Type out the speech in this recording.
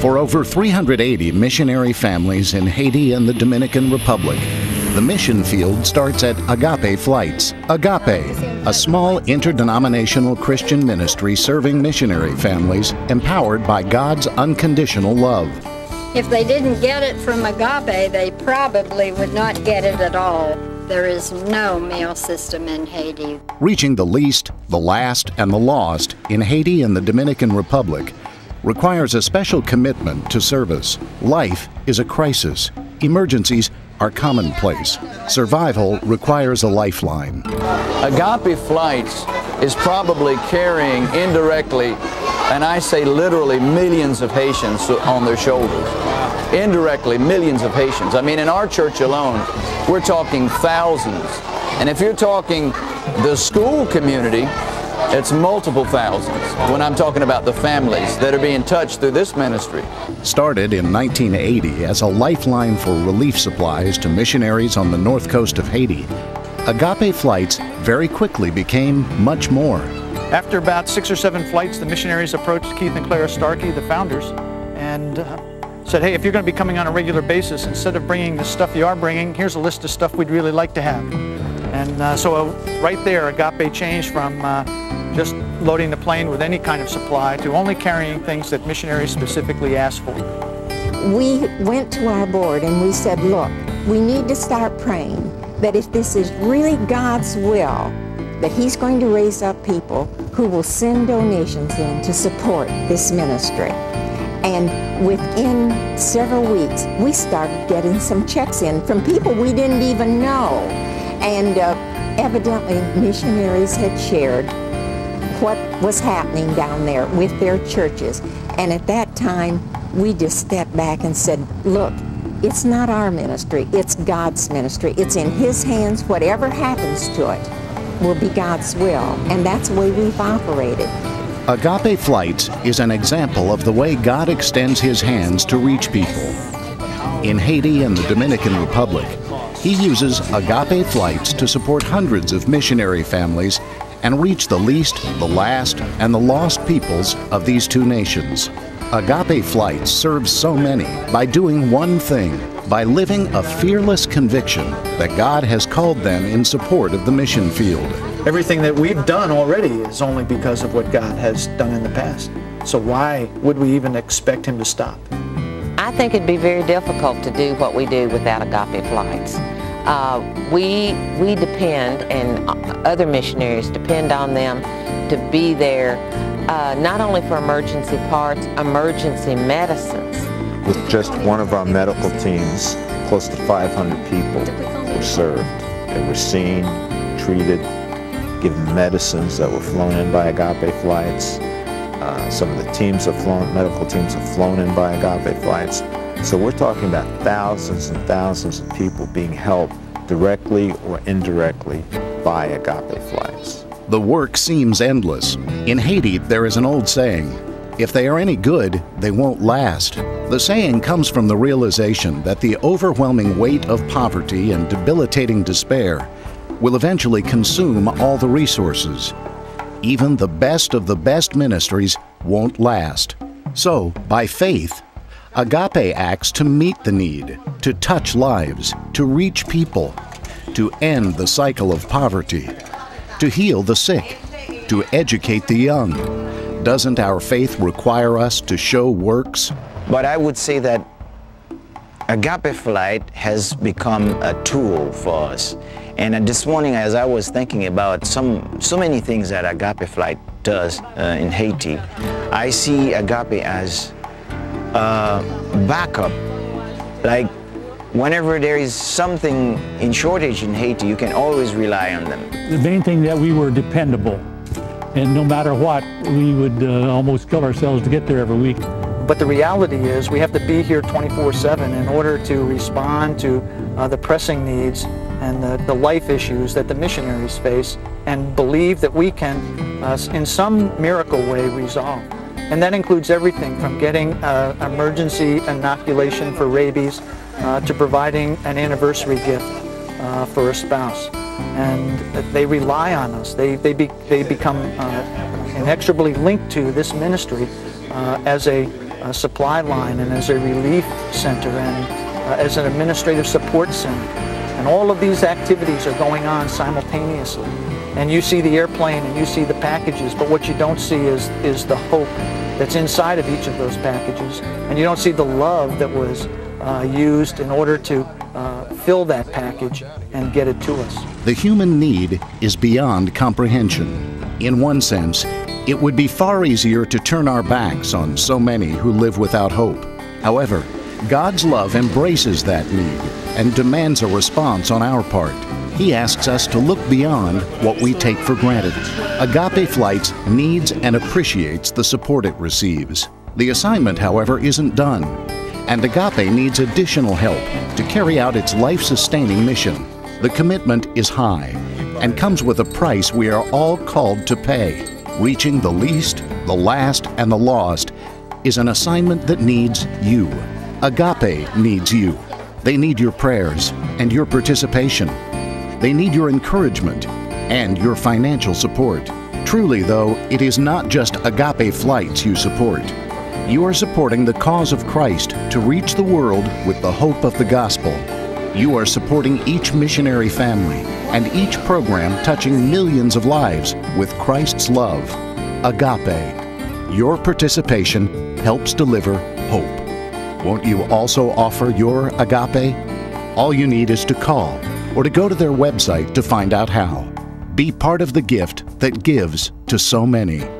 For over 380 missionary families in Haiti and the Dominican Republic, the mission field starts at Agape Flights. Agape, a small interdenominational Christian ministry serving missionary families empowered by God's unconditional love. If they didn't get it from Agape, they probably would not get it at all. There is no mail system in Haiti. Reaching the least, the last, and the lost in Haiti and the Dominican Republic requires a special commitment to service. Life is a crisis. Emergencies are commonplace. Survival requires a lifeline. Agape Flights is probably carrying indirectly, and I say literally, millions of Haitians on their shoulders. Indirectly, millions of Haitians. I mean, in our church alone, we're talking thousands. And if you're talking the school community, it's multiple thousands when I'm talking about the families that are being touched through this ministry. Started in 1980 as a lifeline for relief supplies to missionaries on the north coast of Haiti, Agape Flights very quickly became much more. After about six or seven flights, the missionaries approached Keith and Clara Starkey, the founders, and uh, said, hey, if you're going to be coming on a regular basis, instead of bringing the stuff you are bringing, here's a list of stuff we'd really like to have. And uh, so uh, right there, Agape changed from uh, just loading the plane with any kind of supply to only carrying things that missionaries specifically asked for. We went to our board and we said, look, we need to start praying that if this is really God's will, that he's going to raise up people who will send donations in to support this ministry. And within several weeks, we started getting some checks in from people we didn't even know. And uh, evidently, missionaries had shared what was happening down there with their churches. And at that time, we just stepped back and said, look, it's not our ministry, it's God's ministry. It's in His hands. Whatever happens to it will be God's will. And that's the way we've operated. Agape Flights is an example of the way God extends His hands to reach people. In Haiti and the Dominican Republic, He uses Agape Flights to support hundreds of missionary families and reach the least, the last, and the lost peoples of these two nations. Agape Flights serves so many by doing one thing, by living a fearless conviction that God has called them in support of the mission field. Everything that we've done already is only because of what God has done in the past. So why would we even expect him to stop? I think it'd be very difficult to do what we do without Agape Flights. Uh, we, we depend, and other missionaries depend on them to be there uh, not only for emergency parts, emergency medicines. With just one of our medical teams, close to 500 people were served. They were seen, treated, given medicines that were flown in by Agape flights. Uh, some of the teams have flown, medical teams have flown in by Agape flights. So we're talking about thousands and thousands of people being helped directly or indirectly by Agape flights. The work seems endless. In Haiti, there is an old saying, if they are any good, they won't last. The saying comes from the realization that the overwhelming weight of poverty and debilitating despair will eventually consume all the resources. Even the best of the best ministries won't last. So, by faith, Agape acts to meet the need, to touch lives, to reach people, to end the cycle of poverty, to heal the sick, to educate the young. Doesn't our faith require us to show works? But I would say that Agape Flight has become a tool for us. And this morning, as I was thinking about some, so many things that Agape Flight does uh, in Haiti, I see Agape as uh, backup. Like whenever there is something in shortage in Haiti, you can always rely on them. The main thing that we were dependable. And no matter what, we would uh, almost kill ourselves to get there every week. But the reality is we have to be here 24-7 in order to respond to uh, the pressing needs and the, the, life issues that the missionaries face and believe that we can, uh, in some miracle way, resolve. And that includes everything from getting uh, emergency inoculation for rabies uh, to providing an anniversary gift uh, for a spouse. And they rely on us. They, they, be, they become uh, inexorably linked to this ministry uh, as a uh, supply line and as a relief center and as an administrative support center. And all of these activities are going on simultaneously. And you see the airplane and you see the packages, but what you don't see is, is the hope that's inside of each of those packages. And you don't see the love that was uh, used in order to uh, fill that package and get it to us. The human need is beyond comprehension. In one sense, it would be far easier to turn our backs on so many who live without hope. However, God's love embraces that need and demands a response on our part. He asks us to look beyond what we take for granted. Agape Flights needs and appreciates the support it receives. The assignment, however, isn't done, and Agape needs additional help to carry out its life sustaining mission. The commitment is high and comes with a price we are all called to pay. Reaching the least, the last, and the lost is an assignment that needs you. Agape needs you. They need your prayers and your participation. They need your encouragement and your financial support. Truly, though, it is not just Agape Flights you support. You are supporting the cause of Christ to reach the world with the hope of the gospel. You are supporting each missionary family and each program touching millions of lives with Christ's love. Agape. Your participation helps deliver hope. Won't you also offer your agape? All you need is to call or to go to their website to find out how. Be part of the gift that gives to so many.